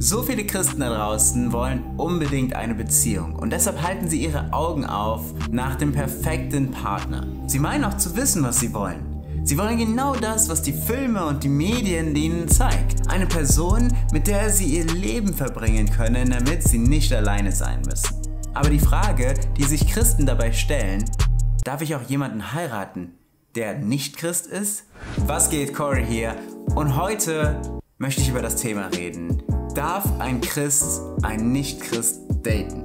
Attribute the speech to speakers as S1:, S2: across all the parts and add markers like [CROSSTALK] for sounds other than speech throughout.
S1: So viele Christen da draußen wollen unbedingt eine Beziehung und deshalb halten sie ihre Augen auf nach dem perfekten Partner. Sie meinen auch zu wissen, was sie wollen. Sie wollen genau das, was die Filme und die Medien ihnen zeigt. Eine Person, mit der sie ihr Leben verbringen können, damit sie nicht alleine sein müssen. Aber die Frage, die sich Christen dabei stellen, darf ich auch jemanden heiraten, der nicht Christ ist? Was geht, Corey hier? Und heute möchte ich über das Thema reden. Darf ein Christ einen Nicht-Christ daten?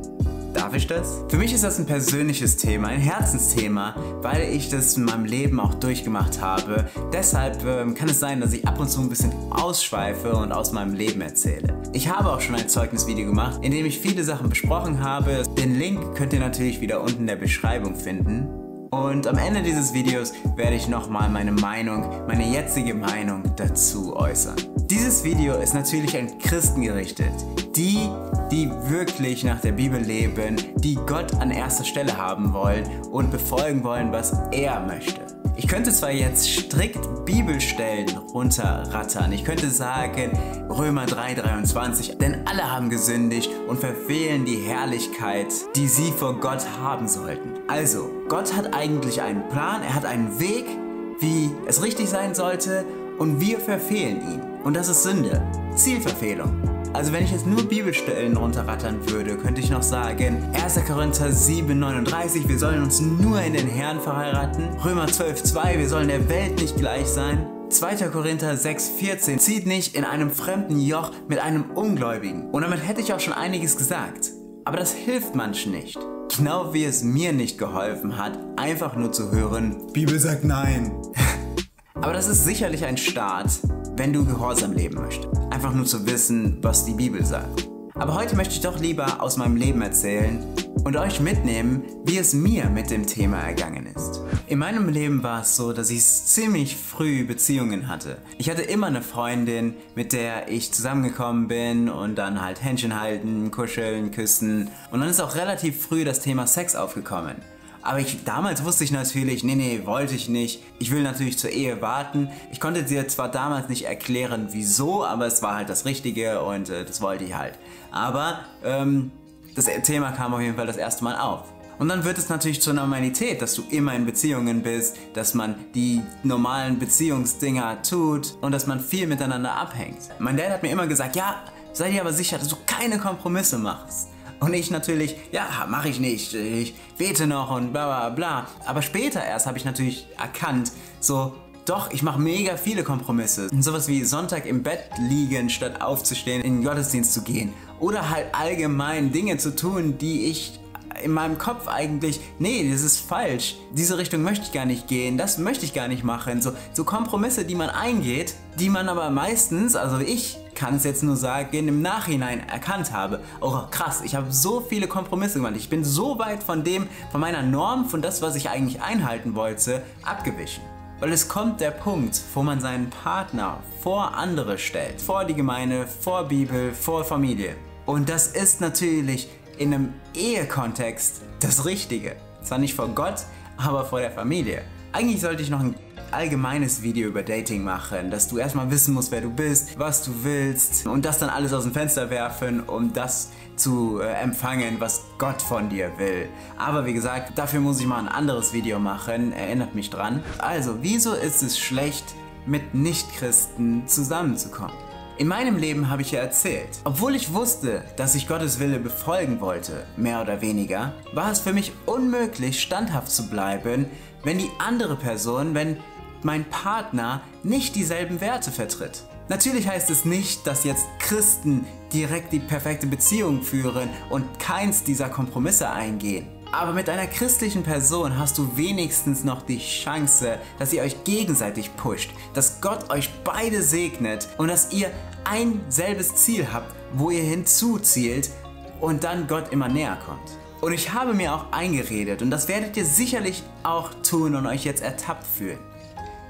S1: Darf ich das? Für mich ist das ein persönliches Thema, ein Herzensthema, weil ich das in meinem Leben auch durchgemacht habe. Deshalb ähm, kann es sein, dass ich ab und zu ein bisschen ausschweife und aus meinem Leben erzähle. Ich habe auch schon ein Zeugnisvideo gemacht, in dem ich viele Sachen besprochen habe. Den Link könnt ihr natürlich wieder unten in der Beschreibung finden. Und am Ende dieses Videos werde ich nochmal meine Meinung, meine jetzige Meinung dazu äußern. Dieses Video ist natürlich an Christen gerichtet, die, die wirklich nach der Bibel leben, die Gott an erster Stelle haben wollen und befolgen wollen, was er möchte. Ich könnte zwar jetzt strikt Bibelstellen runterrattern. Ich könnte sagen Römer 3:23, denn alle haben gesündigt und verfehlen die Herrlichkeit, die sie vor Gott haben sollten. Also, Gott hat eigentlich einen Plan, er hat einen Weg, wie es richtig sein sollte und wir verfehlen ihn. Und das ist Sünde, Zielverfehlung. Also wenn ich jetzt nur Bibelstellen runterrattern würde, könnte ich noch sagen, 1. Korinther 7, 39, wir sollen uns nur in den Herrn verheiraten. Römer 12, 2, wir sollen der Welt nicht gleich sein. 2. Korinther 6, 14, zieht nicht in einem fremden Joch mit einem Ungläubigen. Und damit hätte ich auch schon einiges gesagt. Aber das hilft manchen nicht. Genau wie es mir nicht geholfen hat, einfach nur zu hören, Bibel sagt nein. [LAUGHS] Aber das ist sicherlich ein Start, wenn du gehorsam leben möchtest. Einfach nur zu wissen, was die Bibel sagt. Aber heute möchte ich doch lieber aus meinem Leben erzählen und euch mitnehmen, wie es mir mit dem Thema ergangen ist. In meinem Leben war es so, dass ich ziemlich früh Beziehungen hatte. Ich hatte immer eine Freundin, mit der ich zusammengekommen bin und dann halt Händchen halten, kuscheln, küssen. Und dann ist auch relativ früh das Thema Sex aufgekommen. Aber ich, damals wusste ich natürlich, nee, nee, wollte ich nicht. Ich will natürlich zur Ehe warten. Ich konnte dir zwar damals nicht erklären, wieso, aber es war halt das Richtige und äh, das wollte ich halt. Aber ähm, das Thema kam auf jeden Fall das erste Mal auf. Und dann wird es natürlich zur Normalität, dass du immer in Beziehungen bist, dass man die normalen Beziehungsdinger tut und dass man viel miteinander abhängt. Mein Dad hat mir immer gesagt, ja, sei dir aber sicher, dass du keine Kompromisse machst. Und ich natürlich, ja, mache ich nicht, ich bete noch und bla bla bla. Aber später erst habe ich natürlich erkannt, so, doch, ich mache mega viele Kompromisse. Sowas wie Sonntag im Bett liegen, statt aufzustehen, in den Gottesdienst zu gehen. Oder halt allgemein Dinge zu tun, die ich in meinem Kopf eigentlich, nee, das ist falsch. Diese Richtung möchte ich gar nicht gehen, das möchte ich gar nicht machen. So, so Kompromisse, die man eingeht, die man aber meistens, also ich kann es jetzt nur sagen, im Nachhinein erkannt habe. Oh krass, ich habe so viele Kompromisse gemacht. Ich bin so weit von dem, von meiner Norm, von das, was ich eigentlich einhalten wollte, abgewichen. Weil es kommt der Punkt, wo man seinen Partner vor andere stellt. Vor die Gemeinde, vor Bibel, vor Familie. Und das ist natürlich in einem Ehekontext das Richtige. Zwar nicht vor Gott, aber vor der Familie. Eigentlich sollte ich noch ein allgemeines Video über Dating machen, dass du erstmal wissen musst, wer du bist, was du willst und das dann alles aus dem Fenster werfen, um das zu äh, empfangen, was Gott von dir will. Aber wie gesagt, dafür muss ich mal ein anderes Video machen, erinnert mich dran. Also, wieso ist es schlecht, mit Nichtchristen zusammenzukommen? In meinem Leben habe ich ja erzählt. Obwohl ich wusste, dass ich Gottes Wille befolgen wollte, mehr oder weniger, war es für mich unmöglich, standhaft zu bleiben, wenn die andere Person, wenn mein Partner nicht dieselben Werte vertritt. Natürlich heißt es nicht, dass jetzt Christen direkt die perfekte Beziehung führen und keins dieser Kompromisse eingehen. Aber mit einer christlichen Person hast du wenigstens noch die Chance, dass ihr euch gegenseitig pusht, dass Gott euch beide segnet und dass ihr ein selbes Ziel habt, wo ihr hinzuzielt und dann Gott immer näher kommt. Und ich habe mir auch eingeredet und das werdet ihr sicherlich auch tun und euch jetzt ertappt fühlen.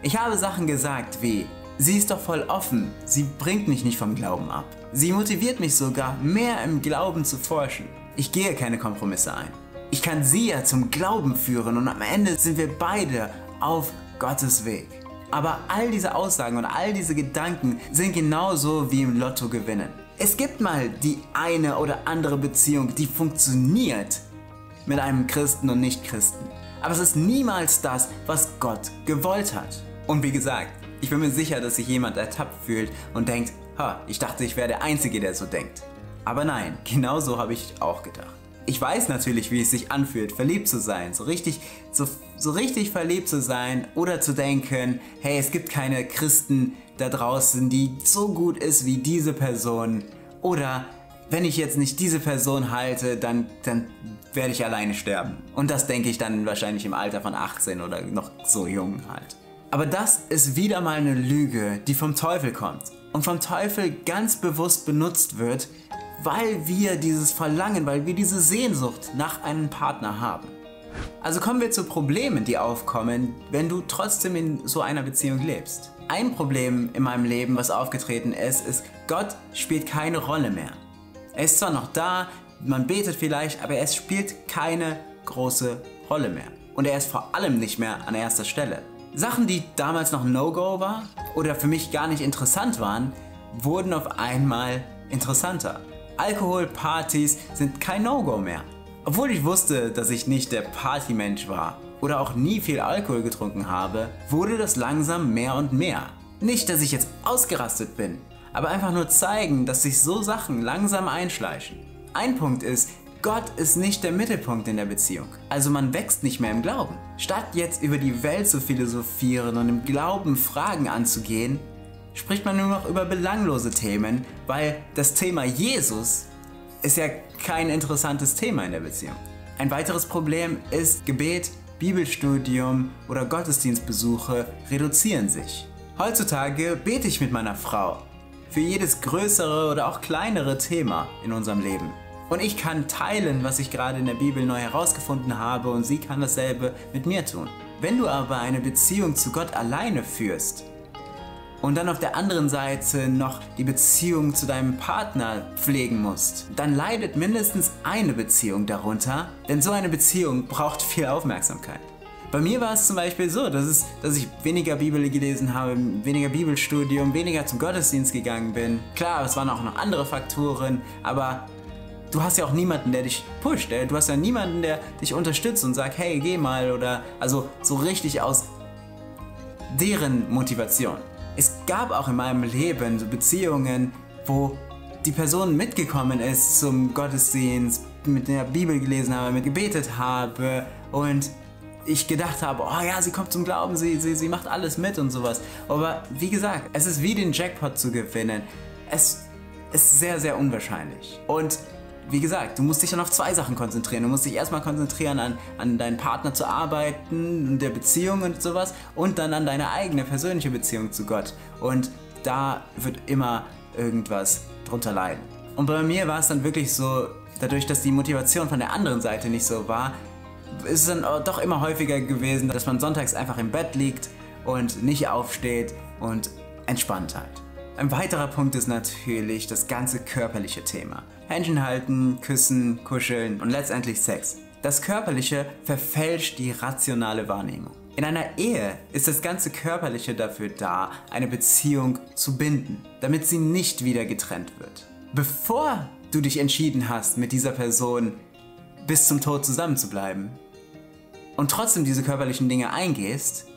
S1: Ich habe Sachen gesagt wie, sie ist doch voll offen, sie bringt mich nicht vom Glauben ab. Sie motiviert mich sogar, mehr im Glauben zu forschen. Ich gehe keine Kompromisse ein. Ich kann sie ja zum Glauben führen und am Ende sind wir beide auf Gottes Weg. Aber all diese Aussagen und all diese Gedanken sind genauso wie im Lotto gewinnen. Es gibt mal die eine oder andere Beziehung, die funktioniert mit einem Christen und Nicht-Christen. Aber es ist niemals das, was Gott gewollt hat. Und wie gesagt, ich bin mir sicher, dass sich jemand ertappt fühlt und denkt, ha, ich dachte, ich wäre der Einzige, der so denkt. Aber nein, genau so habe ich auch gedacht. Ich weiß natürlich, wie es sich anfühlt, verliebt zu sein, so richtig, so, so richtig verliebt zu sein oder zu denken, hey, es gibt keine Christen da draußen, die so gut ist wie diese Person. Oder wenn ich jetzt nicht diese Person halte, dann, dann werde ich alleine sterben. Und das denke ich dann wahrscheinlich im Alter von 18 oder noch so jung halt. Aber das ist wieder mal eine Lüge, die vom Teufel kommt. Und vom Teufel ganz bewusst benutzt wird, weil wir dieses Verlangen, weil wir diese Sehnsucht nach einem Partner haben. Also kommen wir zu Problemen, die aufkommen, wenn du trotzdem in so einer Beziehung lebst. Ein Problem in meinem Leben, was aufgetreten ist, ist, Gott spielt keine Rolle mehr. Er ist zwar noch da, man betet vielleicht, aber es spielt keine große Rolle mehr. Und er ist vor allem nicht mehr an erster Stelle. Sachen, die damals noch No-Go war oder für mich gar nicht interessant waren, wurden auf einmal interessanter. Alkohol, Partys sind kein No-Go mehr. Obwohl ich wusste, dass ich nicht der Partymensch war oder auch nie viel Alkohol getrunken habe, wurde das langsam mehr und mehr. Nicht, dass ich jetzt ausgerastet bin, aber einfach nur zeigen, dass sich so Sachen langsam einschleichen. Ein Punkt ist, Gott ist nicht der Mittelpunkt in der Beziehung. Also man wächst nicht mehr im Glauben. Statt jetzt über die Welt zu philosophieren und im Glauben Fragen anzugehen, spricht man nur noch über belanglose Themen, weil das Thema Jesus ist ja kein interessantes Thema in der Beziehung. Ein weiteres Problem ist Gebet, Bibelstudium oder Gottesdienstbesuche reduzieren sich. Heutzutage bete ich mit meiner Frau für jedes größere oder auch kleinere Thema in unserem Leben. Und ich kann teilen, was ich gerade in der Bibel neu herausgefunden habe und sie kann dasselbe mit mir tun. Wenn du aber eine Beziehung zu Gott alleine führst und dann auf der anderen Seite noch die Beziehung zu deinem Partner pflegen musst, dann leidet mindestens eine Beziehung darunter, denn so eine Beziehung braucht viel Aufmerksamkeit. Bei mir war es zum Beispiel so, dass, es, dass ich weniger Bibel gelesen habe, weniger Bibelstudium, weniger zum Gottesdienst gegangen bin. Klar, es waren auch noch andere Faktoren, aber du hast ja auch niemanden, der dich pusht. Ey. Du hast ja niemanden, der dich unterstützt und sagt, hey, geh mal oder also so richtig aus deren Motivation. Es gab auch in meinem Leben so Beziehungen, wo die Person mitgekommen ist zum Gottesdienst, mit der Bibel gelesen habe, mit gebetet habe und ich gedacht habe, oh ja, sie kommt zum Glauben, sie, sie, sie macht alles mit und sowas. Aber wie gesagt, es ist wie den Jackpot zu gewinnen. Es ist sehr, sehr unwahrscheinlich. Und wie gesagt, du musst dich dann auf zwei Sachen konzentrieren. Du musst dich erstmal konzentrieren, an, an deinen Partner zu arbeiten, in der Beziehung und sowas und dann an deine eigene persönliche Beziehung zu Gott. Und da wird immer irgendwas drunter leiden. Und bei mir war es dann wirklich so, dadurch, dass die Motivation von der anderen Seite nicht so war, ist es dann doch immer häufiger gewesen, dass man sonntags einfach im Bett liegt und nicht aufsteht und entspannt halt. Ein weiterer Punkt ist natürlich das ganze körperliche Thema. Händchen halten, küssen, kuscheln und letztendlich Sex. Das Körperliche verfälscht die rationale Wahrnehmung. In einer Ehe ist das ganze Körperliche dafür da, eine Beziehung zu binden, damit sie nicht wieder getrennt wird. Bevor du dich entschieden hast, mit dieser Person bis zum Tod zusammen zu bleiben und trotzdem diese körperlichen Dinge eingehst,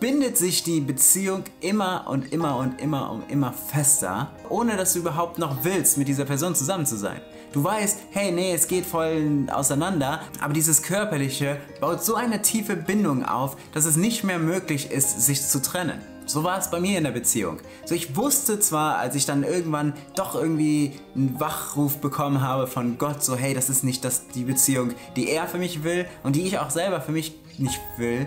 S1: bindet sich die Beziehung immer und immer und immer und immer fester, ohne dass du überhaupt noch willst, mit dieser Person zusammen zu sein. Du weißt, hey, nee, es geht voll auseinander, aber dieses Körperliche baut so eine tiefe Bindung auf, dass es nicht mehr möglich ist, sich zu trennen. So war es bei mir in der Beziehung. So ich wusste zwar, als ich dann irgendwann doch irgendwie einen Wachruf bekommen habe von Gott, so hey, das ist nicht das, die Beziehung, die er für mich will und die ich auch selber für mich nicht will,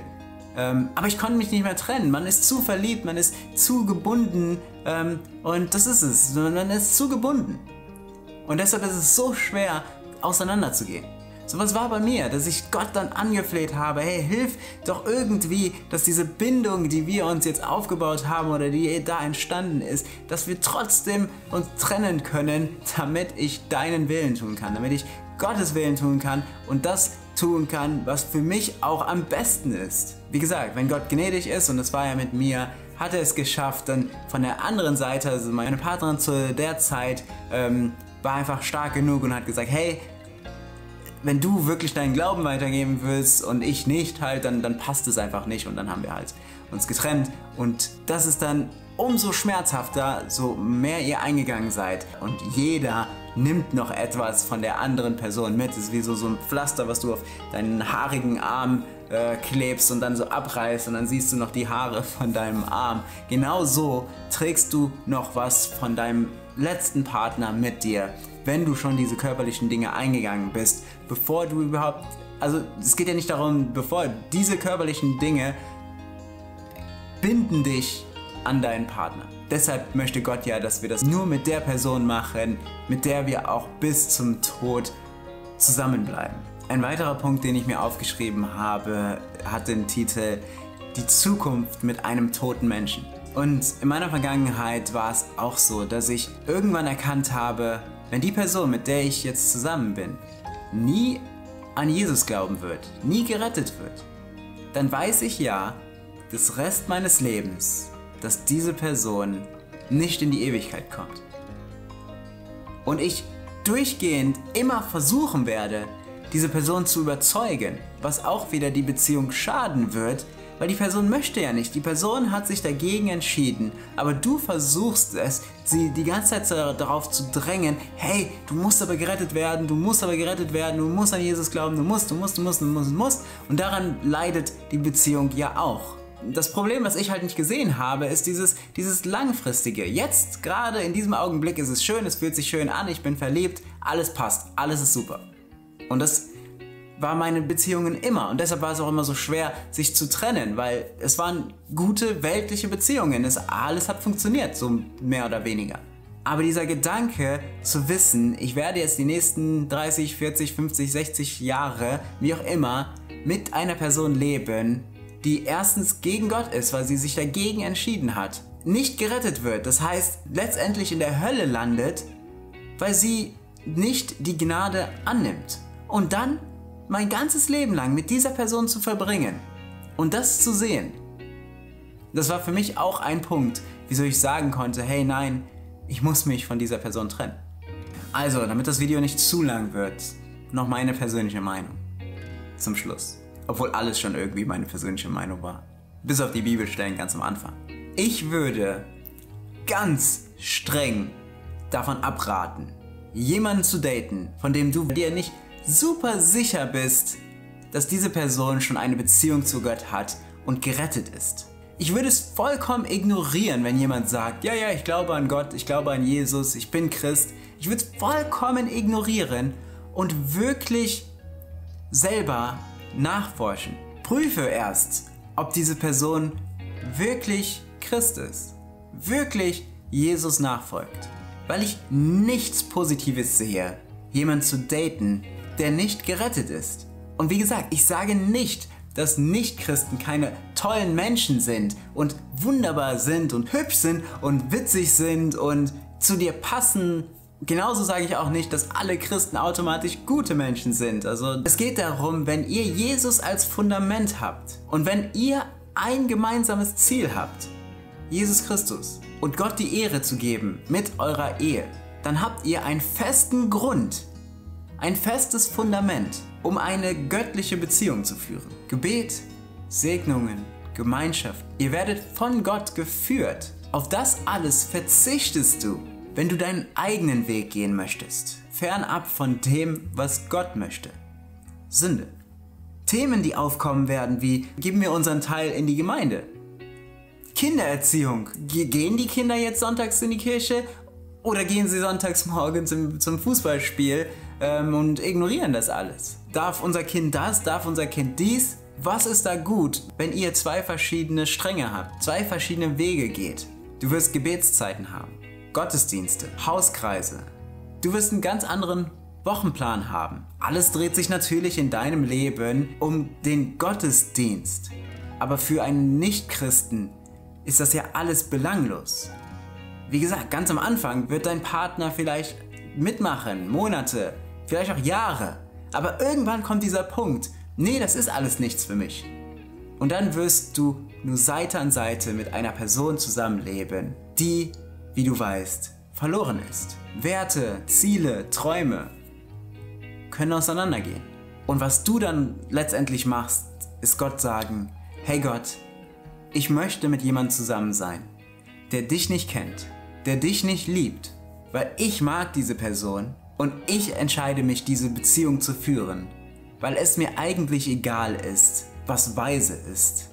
S1: ähm, aber ich konnte mich nicht mehr trennen. Man ist zu verliebt, man ist zu gebunden ähm, und das ist es. Man ist zu gebunden. Und deshalb ist es so schwer, auseinanderzugehen. So was war bei mir, dass ich Gott dann angefleht habe, hey, hilf doch irgendwie, dass diese Bindung, die wir uns jetzt aufgebaut haben oder die da entstanden ist, dass wir trotzdem uns trennen können, damit ich deinen Willen tun kann, damit ich Gottes Willen tun kann und das tun kann, was für mich auch am besten ist. Wie gesagt, wenn Gott gnädig ist, und das war ja mit mir, hat er es geschafft, dann von der anderen Seite, also meine Partnerin zu der Zeit, ähm, war einfach stark genug und hat gesagt, hey, wenn du wirklich deinen Glauben weitergeben willst und ich nicht halt, dann, dann passt es einfach nicht und dann haben wir halt uns getrennt und das ist dann umso schmerzhafter, so mehr ihr eingegangen seid und jeder nimmt noch etwas von der anderen Person mit. Es ist wie so, so ein Pflaster, was du auf deinen haarigen Arm äh, klebst und dann so abreißt und dann siehst du noch die Haare von deinem Arm. Genau so trägst du noch was von deinem letzten Partner mit dir, wenn du schon diese körperlichen Dinge eingegangen bist, bevor du überhaupt, also es geht ja nicht darum, bevor diese körperlichen Dinge binden dich an deinen Partner. Deshalb möchte Gott ja, dass wir das nur mit der Person machen, mit der wir auch bis zum Tod zusammenbleiben. Ein weiterer Punkt, den ich mir aufgeschrieben habe, hat den Titel Die Zukunft mit einem toten Menschen. Und in meiner Vergangenheit war es auch so, dass ich irgendwann erkannt habe, wenn die Person, mit der ich jetzt zusammen bin, nie an Jesus glauben wird, nie gerettet wird, dann weiß ich ja, das Rest meines Lebens dass diese Person nicht in die Ewigkeit kommt. Und ich durchgehend immer versuchen werde, diese Person zu überzeugen, was auch wieder die Beziehung schaden wird, weil die Person möchte ja nicht. Die Person hat sich dagegen entschieden, aber du versuchst es, sie die ganze Zeit darauf zu drängen, hey, du musst aber gerettet werden, du musst aber gerettet werden, du musst an Jesus glauben, du musst, du musst, du musst, du musst, du musst. Und daran leidet die Beziehung ja auch das Problem, was ich halt nicht gesehen habe, ist dieses, dieses langfristige. Jetzt, gerade in diesem Augenblick, ist es schön, es fühlt sich schön an, ich bin verliebt, alles passt, alles ist super. Und das war meine Beziehungen immer. Und deshalb war es auch immer so schwer, sich zu trennen, weil es waren gute weltliche Beziehungen. Es, alles hat funktioniert, so mehr oder weniger. Aber dieser Gedanke zu wissen, ich werde jetzt die nächsten 30, 40, 50, 60 Jahre, wie auch immer, mit einer Person leben, die erstens gegen Gott ist, weil sie sich dagegen entschieden hat, nicht gerettet wird, das heißt letztendlich in der Hölle landet, weil sie nicht die Gnade annimmt. Und dann mein ganzes Leben lang mit dieser Person zu verbringen und das zu sehen, das war für mich auch ein Punkt, wieso ich sagen konnte, hey nein, ich muss mich von dieser Person trennen. Also, damit das Video nicht zu lang wird, noch meine persönliche Meinung zum Schluss. Obwohl alles schon irgendwie meine persönliche Meinung war. Bis auf die Bibelstellen ganz am Anfang. Ich würde ganz streng davon abraten, jemanden zu daten, von dem du dir nicht super sicher bist, dass diese Person schon eine Beziehung zu Gott hat und gerettet ist. Ich würde es vollkommen ignorieren, wenn jemand sagt, ja, ja, ich glaube an Gott, ich glaube an Jesus, ich bin Christ. Ich würde es vollkommen ignorieren und wirklich selber nachforschen. Prüfe erst, ob diese Person wirklich Christ ist, wirklich Jesus nachfolgt. Weil ich nichts Positives sehe, jemanden zu daten, der nicht gerettet ist. Und wie gesagt, ich sage nicht, dass Nichtchristen keine tollen Menschen sind und wunderbar sind und hübsch sind und witzig sind und zu dir passen Genauso sage ich auch nicht, dass alle Christen automatisch gute Menschen sind. Also es geht darum, wenn ihr Jesus als Fundament habt und wenn ihr ein gemeinsames Ziel habt, Jesus Christus, und Gott die Ehre zu geben mit eurer Ehe, dann habt ihr einen festen Grund, ein festes Fundament, um eine göttliche Beziehung zu führen. Gebet, Segnungen, Gemeinschaft. Ihr werdet von Gott geführt. Auf das alles verzichtest du wenn du deinen eigenen Weg gehen möchtest, fernab von dem, was Gott möchte. Sünde. Themen, die aufkommen werden, wie geben wir unseren Teil in die Gemeinde. Kindererziehung. Gehen die Kinder jetzt sonntags in die Kirche oder gehen sie sonntags morgens zum Fußballspiel ähm, und ignorieren das alles? Darf unser Kind das? Darf unser Kind dies? Was ist da gut, wenn ihr zwei verschiedene Stränge habt, zwei verschiedene Wege geht? Du wirst Gebetszeiten haben. Gottesdienste, Hauskreise. Du wirst einen ganz anderen Wochenplan haben. Alles dreht sich natürlich in deinem Leben um den Gottesdienst. Aber für einen Nichtchristen ist das ja alles belanglos. Wie gesagt, ganz am Anfang wird dein Partner vielleicht mitmachen, Monate, vielleicht auch Jahre. Aber irgendwann kommt dieser Punkt, nee, das ist alles nichts für mich. Und dann wirst du nur Seite an Seite mit einer Person zusammenleben, die, wie du weißt, verloren ist. Werte, Ziele, Träume können auseinandergehen. Und was du dann letztendlich machst, ist Gott sagen, hey Gott, ich möchte mit jemandem zusammen sein, der dich nicht kennt, der dich nicht liebt, weil ich mag diese Person und ich entscheide mich, diese Beziehung zu führen, weil es mir eigentlich egal ist, was weise ist,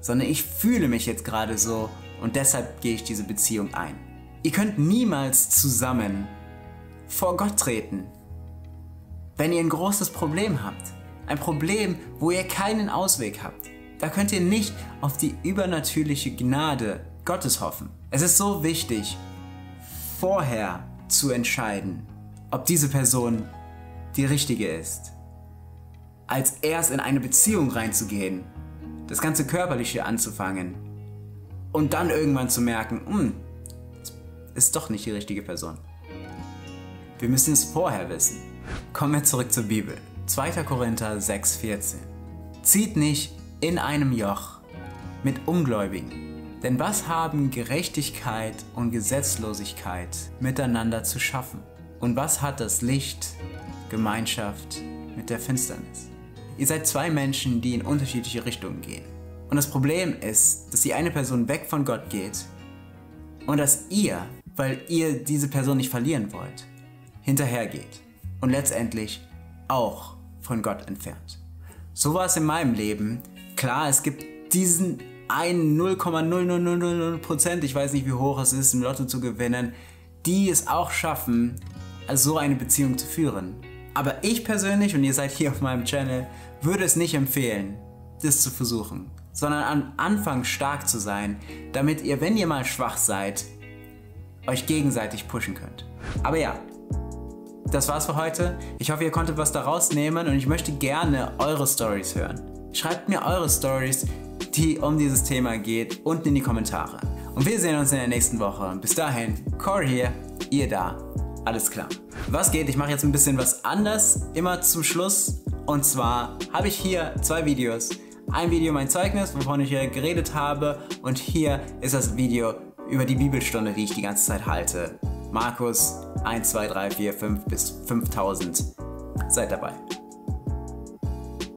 S1: sondern ich fühle mich jetzt gerade so und deshalb gehe ich diese Beziehung ein. Ihr könnt niemals zusammen vor Gott treten, wenn ihr ein großes Problem habt. Ein Problem, wo ihr keinen Ausweg habt. Da könnt ihr nicht auf die übernatürliche Gnade Gottes hoffen. Es ist so wichtig, vorher zu entscheiden, ob diese Person die richtige ist, als erst in eine Beziehung reinzugehen, das ganze Körperliche anzufangen und dann irgendwann zu merken, hm, ist doch nicht die richtige Person. Wir müssen es vorher wissen. Kommen wir zurück zur Bibel. 2. Korinther 6,14. Zieht nicht in einem Joch mit Ungläubigen. Denn was haben Gerechtigkeit und Gesetzlosigkeit miteinander zu schaffen? Und was hat das Licht Gemeinschaft mit der Finsternis? Ihr seid zwei Menschen, die in unterschiedliche Richtungen gehen. Und das Problem ist, dass die eine Person weg von Gott geht und dass ihr, weil ihr diese Person nicht verlieren wollt, hinterhergeht und letztendlich auch von Gott entfernt. So war es in meinem Leben. Klar, es gibt diesen einen 0,0000%, ich weiß nicht wie hoch es ist, im Lotto zu gewinnen, die es auch schaffen, so eine Beziehung zu führen. Aber ich persönlich, und ihr seid hier auf meinem Channel, würde es nicht empfehlen, das zu versuchen, sondern am Anfang stark zu sein, damit ihr, wenn ihr mal schwach seid, euch gegenseitig pushen könnt. Aber ja, das war's für heute. Ich hoffe, ihr konntet was daraus nehmen und ich möchte gerne eure Stories hören. Schreibt mir eure Stories, die um dieses Thema geht, unten in die Kommentare. Und wir sehen uns in der nächsten Woche. Bis dahin, Core hier, ihr da. Alles klar. Was geht? Ich mache jetzt ein bisschen was anders, immer zum Schluss. Und zwar habe ich hier zwei Videos. Ein Video mein Zeugnis, wovon ich hier geredet habe. Und hier ist das Video über die Bibelstunde, die ich die ganze Zeit halte. Markus 1, 2, 3, 4, 5 bis 5000. Seid dabei.